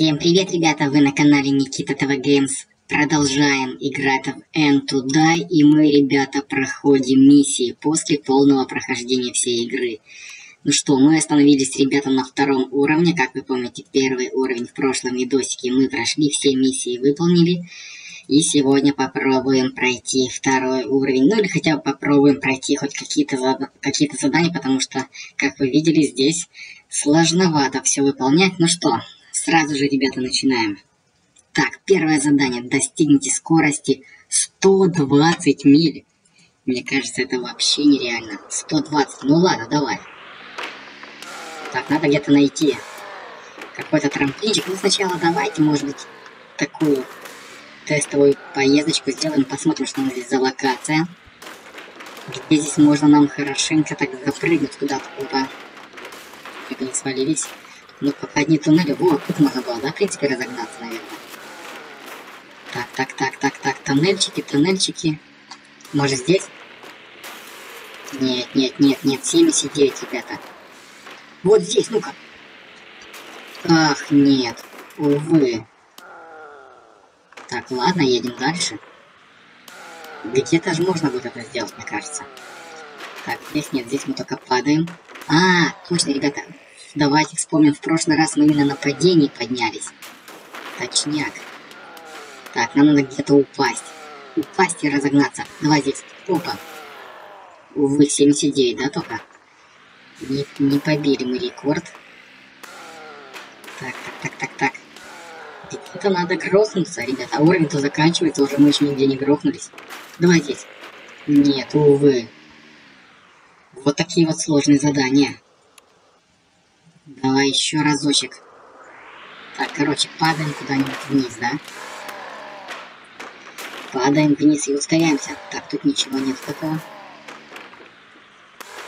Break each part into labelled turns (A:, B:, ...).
A: Всем привет, ребята! Вы на канале Никита ТВ Геймс. Продолжаем играть в End to Die, и мы, ребята, проходим миссии после полного прохождения всей игры. Ну что, мы остановились, ребята, на втором уровне. Как вы помните, первый уровень в прошлом видосике мы прошли, все миссии выполнили. И сегодня попробуем пройти второй уровень. Ну или хотя бы попробуем пройти хоть какие-то зад... какие задания, потому что, как вы видели, здесь сложновато все выполнять. Ну что, сразу же, ребята, начинаем. Так, первое задание. Достигните скорости 120 миль. Мне кажется, это вообще нереально. 120. Ну ладно, давай. Так, надо где-то найти какой-то трамплинчик. Ну сначала давайте, может быть, такую тестовую поездочку сделаем, посмотрим, что у нас здесь за локация. Где здесь можно нам хорошенько так запрыгнуть куда-то, опа. Чтобы не свалились. Ну, не туннели. Вот, тут можно было, да, в принципе, разогнаться, наверное. Так, так, так, так, так, тоннельчики, тоннельчики. Может здесь? Нет, нет, нет, нет, 79, ребята. Вот здесь, ну-ка. Ах, нет, увы. Так, ладно, едем дальше. Где-то же можно будет это сделать, мне кажется. Так, здесь нет, здесь мы только падаем. А, точно, ребята. Давайте вспомним, в прошлый раз мы именно на падении поднялись. Точняк. Так, нам надо где-то упасть. Упасть и разогнаться. Давай здесь. Опа. Увы, 79, да, только? Не, не побили мы рекорд. Так, так, так, так, так. Это надо грохнуться, ребята. А уровень-то заканчивается, уже мы еще нигде не грохнулись. Давай здесь. Нет, увы. Вот такие вот сложные задания. Давай еще разочек. Так, короче, падаем куда-нибудь вниз, да? Падаем вниз и ускоряемся. Так, тут ничего нет такого.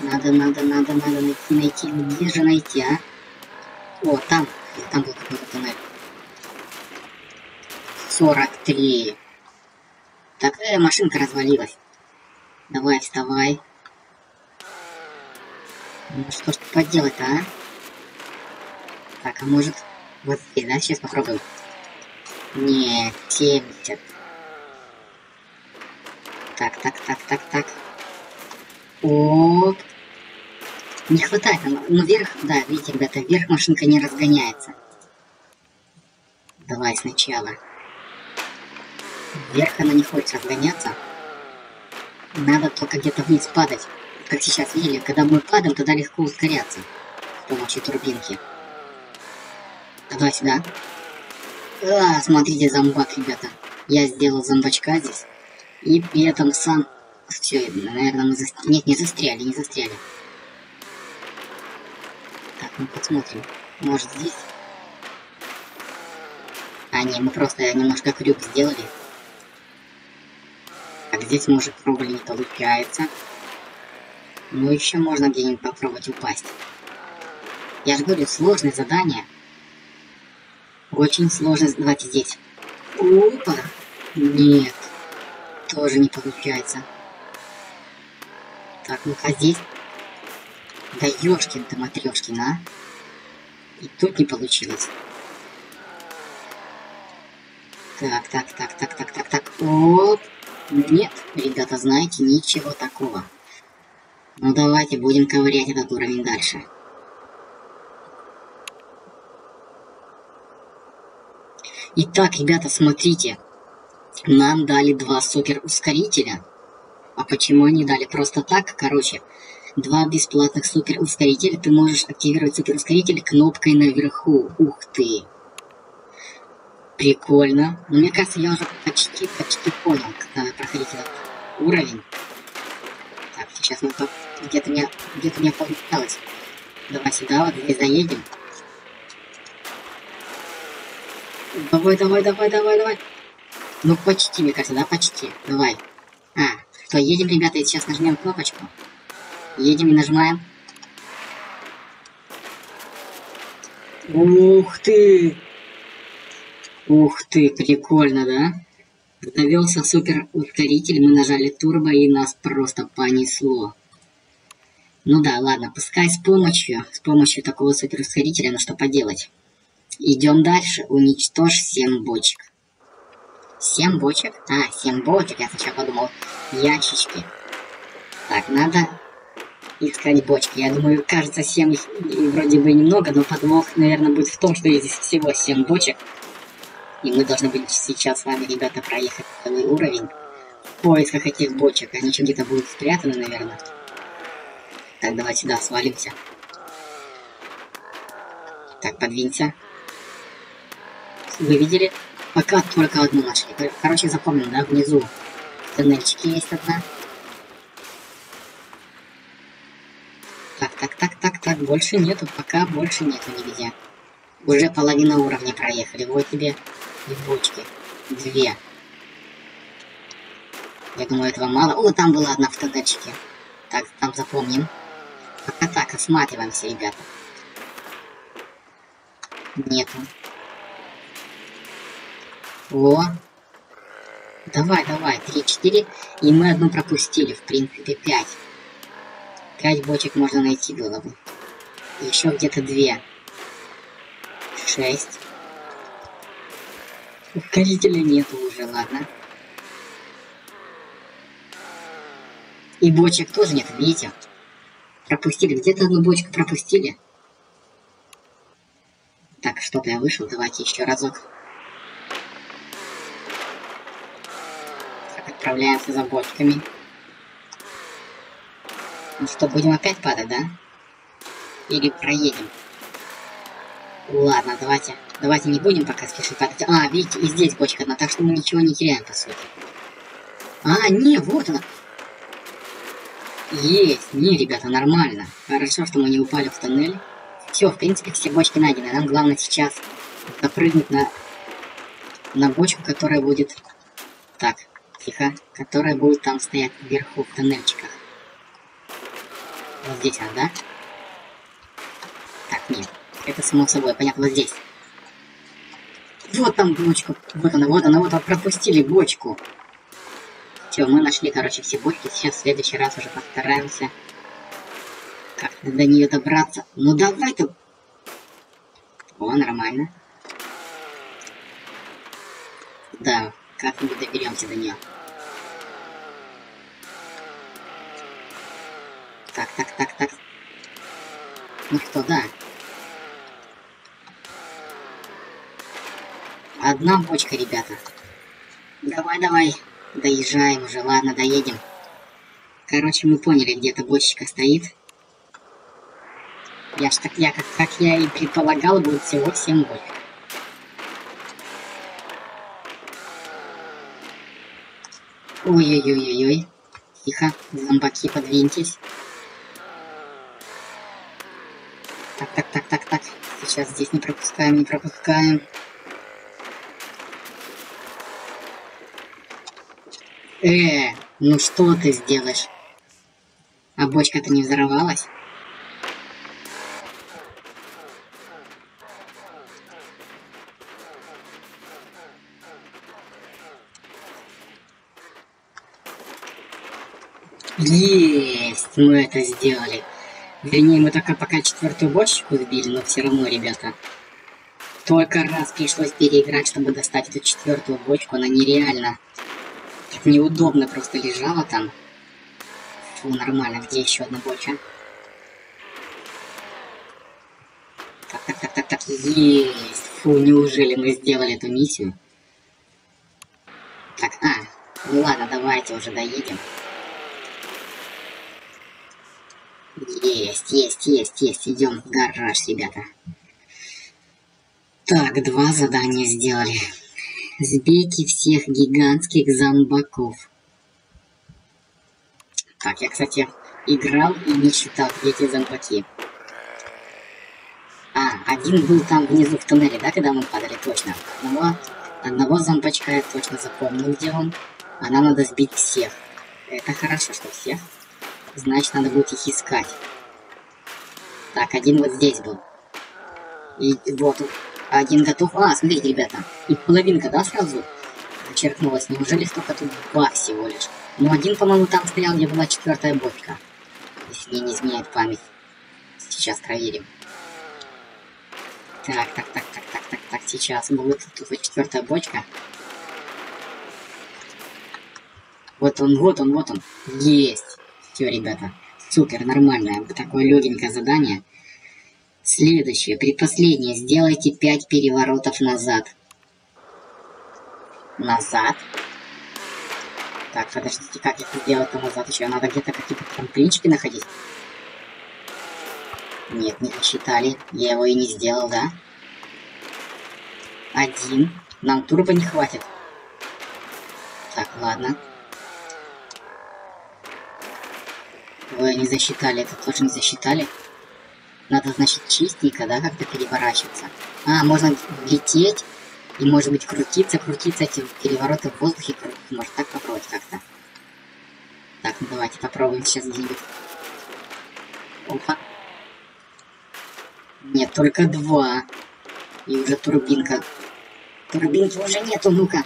A: Надо, надо, надо, надо найти, найти. Где же найти, а? О, там. Там был какой-то туннель. 43. Такая машинка развалилась. Давай, вставай. Ну что ж поделать-то, а? Так, а может... Вот здесь, да? Сейчас попробуем. Нет, 70. Так, так, так, так, так. Оп. Не хватает. Ну, вверх, да, видите, ребята, вверх машинка не разгоняется. Давай сначала. Вверх она не хочет разгоняться. Надо только где-то вниз падать. Как сейчас видели, когда мы падаем, тогда легко ускоряться. С помощью турбинки. Давай сюда. А, смотрите, зомбак, ребята. Я сделал зомбачка здесь. И при этом сам... Все, наверное, мы застряли. Нет, не застряли, не застряли. Так, мы посмотрим. Может здесь? А, не, мы просто немножко крюк сделали. Так, здесь может пробовали не получается. Но еще можно где-нибудь попробовать упасть. Я же говорю, сложное задание. Очень сложно. Давайте здесь. Опа! Нет. Тоже не получается. Так, ну-ка здесь. Да ёшкин ты матрешкин, а? И тут не получилось. Так, так, так, так, так, так, так. Оп. Нет, ребята, знаете, ничего такого. Ну давайте будем ковырять этот уровень дальше. Итак, ребята, смотрите. Нам дали два супер ускорителя. А почему они дали? Просто так, короче. Два бесплатных супер ускорителя. Ты можешь активировать супер ускоритель кнопкой наверху. Ух ты. Прикольно. Но мне кажется, я уже почти, почти понял, как надо проходить этот уровень. Так, сейчас мы где-то мне, где-то мне получалось. Давай сюда, вот здесь заедем. Давай, давай, давай, давай, давай. Ну, почти, мне кажется, да, почти. Давай. А, что, едем, ребята, и сейчас нажмем кнопочку. Едем и нажимаем. Ух ты! Ух ты, прикольно, да? Завелся супер ускоритель, мы нажали турбо и нас просто понесло. Ну да, ладно, пускай с помощью, с помощью такого супер ускорителя, ну что поделать. Идем дальше. Уничтожь 7 бочек. 7 бочек? А, 7 бочек. Я сначала подумал, ящички. Так, надо искать бочки. Я думаю, кажется, 7 их вроде бы немного, но подвох, наверное, будет в том, что здесь всего 7 бочек. И мы должны быть сейчас с вами, ребята, проехать целый уровень в поисках этих бочек. Они еще где-то будут спрятаны, наверное. Так, давай сюда свалимся. Так, подвинься. Вы видели? Пока только одну нашли. Короче, запомним, да, внизу в тоннельчике есть одна. Так, так, так, так, так, больше нету, пока больше нету нигде. Уже половина уровня проехали. Вот тебе и бочки. Две. Я думаю, этого мало. О, там была одна в тоннельчике. Так, там запомним. Пока так, осматриваемся, ребята. Нету. О. Давай, давай. Три, четыре. И мы одну пропустили. В принципе, пять. Пять бочек можно найти было бы. Еще где-то две. Шесть. Ускорителя нету уже, ладно. И бочек тоже нет, видите? Пропустили. Где-то одну бочку пропустили. Так, что-то я вышел. Давайте еще разок. Отправляемся за бочками. Ну что, будем опять падать, да? Или проедем? Ладно, давайте. Давайте не будем пока спешить падать. А, видите, и здесь бочка одна, так что мы ничего не теряем, по сути. А, не, вот она. Есть, не, ребята, нормально. Хорошо, что мы не упали в тоннель. Все, в принципе, все бочки найдены. Нам главное сейчас запрыгнуть на, на бочку, которая будет... Так, тихо. Которая будет там стоять вверху в тоннельчиках. Вот здесь она, да? Так, нет. Это само собой, понятно, вот здесь. Вот там бочка. Вот она, вот она, вот она. Пропустили бочку. Все, мы нашли, короче, все бочки. Сейчас в следующий раз уже постараемся как-то до нее добраться. Ну давай-то. О, нормально. Да, как-нибудь доберемся до нее. Так, так, так, так. Ну что, да. Одна бочка, ребята. Давай, давай. Доезжаем уже, ладно, доедем. Короче, мы поняли, где эта бочечка стоит. Я ж так, я как, как я и предполагал, будет всего 7 бочек. Ой-ой-ой-ой-ой. Тихо, зомбаки, подвиньтесь. Так, так, так, так, так. Сейчас здесь не пропускаем, не пропускаем. Э, ну что ты сделаешь? А бочка-то не взорвалась? Есть, мы это сделали. Вернее, мы только пока четвертую бочку сбили, но все равно, ребята. Только раз пришлось переиграть, чтобы достать эту четвертую бочку, она нереально неудобно просто лежала там. Фу, нормально. Где еще одна боча? Так, так, так, так, так. Есть. Фу, неужели мы сделали эту миссию? Так, а, ну ладно, давайте уже доедем. Есть, есть, есть, есть. Идем в гараж, ребята. Так, два задания сделали. Сбейте всех гигантских зомбаков. Так, я, кстати, играл и не считал, где эти зомбаки. А, один был там внизу в туннеле, да, когда мы падали, точно. Одного, одного зомбачка я точно запомнил, где он. А нам надо сбить всех. Это хорошо, что всех. Значит, надо будет их искать. Так, один вот здесь был. И вот один готов. А, смотрите, ребята. И половинка, да, сразу зачеркнулась. Неужели столько тут два всего лишь? Ну, один, по-моему, там стоял, где была четвертая бочка. Если мне не изменяет память. Сейчас проверим. Так, так, так, так, так, так, Так, сейчас будет тут вот четвертая бочка. Вот он, вот он, вот он. Есть. Все, ребята. Супер, нормальное. Такое легенькое задание. Следующее, предпоследнее. Сделайте 5 переворотов назад. Назад. Так, подождите, как это сделать-то назад еще? Надо где-то какие-то трамплинчики находить. Нет, не засчитали. Я его и не сделал, да? Один. Нам турбо не хватит. Так, ладно. Вы не засчитали, это тоже не засчитали. Надо, значит, чистенько, да, как-то переворачиваться. А, можно лететь и, может быть, крутиться, крутиться, эти перевороты в воздухе. Может, так попробовать как-то. Так, ну давайте попробуем сейчас где-нибудь. Опа. Нет, только два. И уже турбинка. Турбинки уже нету, ну-ка.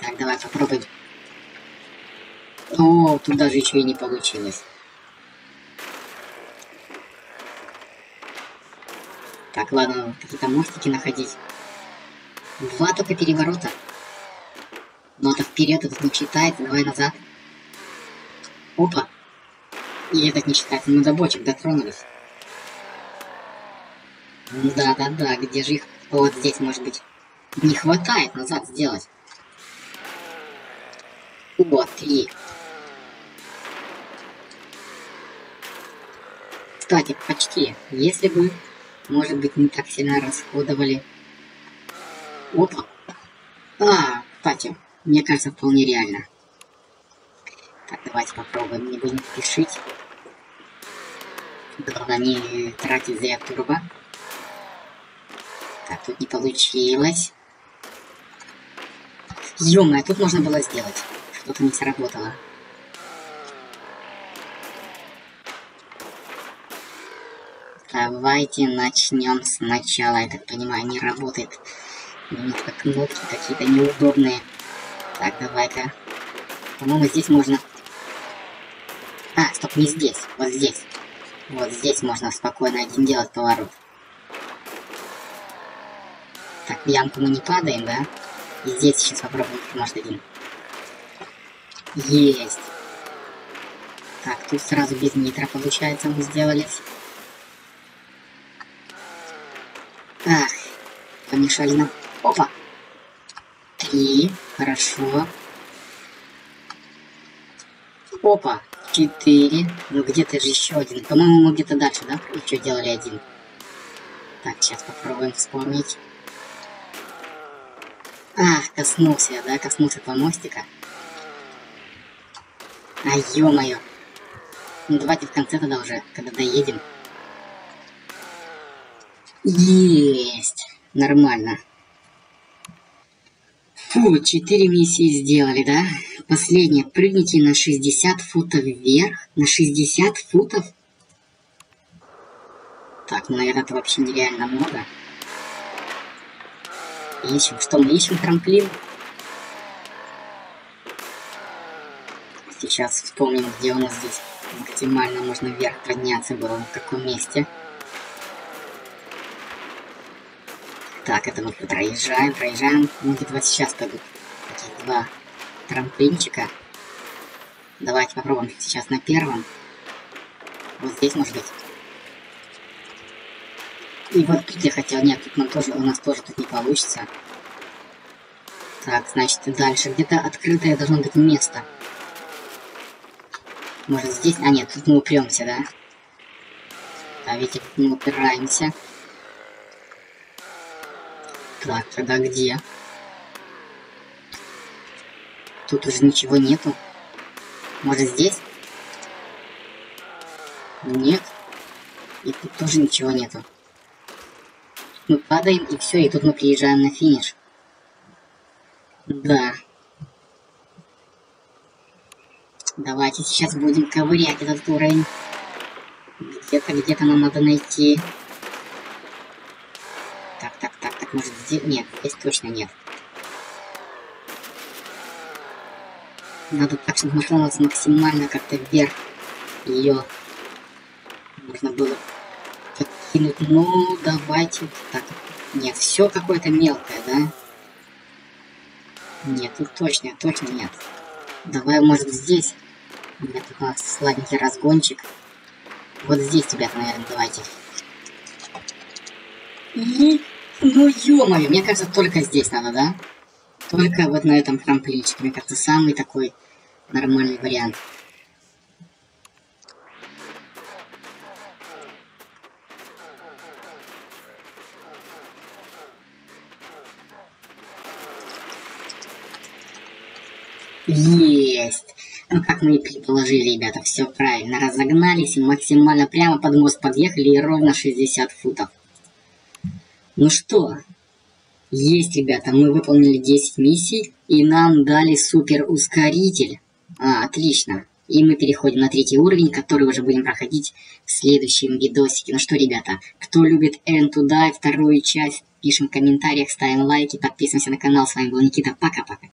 A: Так, давай попробуем. О, тут даже еще и не получилось. Так, ладно, какие-то мостики находить. Два только переворота. Но это вперед этот не считается, давай назад. Опа. И этот не считается, мы до бочек дотронулись. Да-да-да, где же их? Вот здесь, может быть. Не хватает назад сделать. Вот, три. Кстати, почти. Если бы может быть, не так сильно расходовали. Опа. А, кстати, мне кажется, вполне реально. Так, давайте попробуем, не будем спешить. Главное не тратить зря турбо. Так, тут не получилось. ё тут можно было сделать. Что-то не сработало. Давайте начнем сначала. Я так понимаю, не работает. Немножко кнопки какие-то неудобные. Так, давай-ка. По-моему, здесь можно... А, стоп, не здесь. Вот здесь. Вот здесь можно спокойно один делать поворот. Так, в ямку мы не падаем, да? И здесь сейчас попробуем, может, один. Есть. Так, тут сразу без нитра, получается, мы сделали. Ах, помешали нам. Опа. Три. Хорошо. Опа. Четыре. Ну где-то же еще один. По-моему, мы где-то дальше, да? Еще делали один. Так, сейчас попробуем вспомнить. Ах, коснулся, да? Коснулся этого мостика. А, ё-моё. Ну давайте в конце тогда уже, когда доедем. Есть. Нормально. Фу, четыре миссии сделали, да? Последняя. Прыгните на 60 футов вверх. На 60 футов? Так, ну, это вообще нереально много. Ищем. Что мы ищем? Трамплин? Сейчас вспомним, где у нас здесь максимально можно вверх подняться было, в каком месте. Так, это мы проезжаем, проезжаем. Где-то вот сейчас пойдут такие два трамплинчика. Давайте попробуем сейчас на первом. Вот здесь, может быть. И вот тут я хотел... Нет, тут нам тоже, у нас тоже тут не получится. Так, значит, дальше. Где-то открытое должно быть место. Может здесь? А, нет, тут мы упремся, да? А видите, мы упираемся. Так, тогда где? Тут уже ничего нету. Может здесь? Нет. И тут тоже ничего нету. Мы падаем и все, и тут мы приезжаем на финиш. Да. Давайте сейчас будем ковырять этот уровень. Где-то, где-то нам надо найти может здесь... Нет, здесь точно нет. Надо так, чтобы машина максимально как-то вверх ее можно было подкинуть. Ну, давайте так. Нет, все какое-то мелкое, да? Нет, тут точно, точно нет. Давай, может, здесь? У нас сладенький разгончик. Вот здесь, ребята, наверное, давайте. И... Ну, ё-моё, мне кажется, только здесь надо, да? Только вот на этом трамплинчике, мне кажется, самый такой нормальный вариант. Есть! Ну, как мы и предположили, ребята, все правильно. Разогнались и максимально прямо под мост подъехали и ровно 60 футов. Ну что, есть, ребята, мы выполнили 10 миссий и нам дали супер ускоритель. А, отлично. И мы переходим на третий уровень, который уже будем проходить в следующем видосике. Ну что, ребята, кто любит End to Die, вторую часть, пишем в комментариях, ставим лайки, подписываемся на канал. С вами был Никита, пока-пока.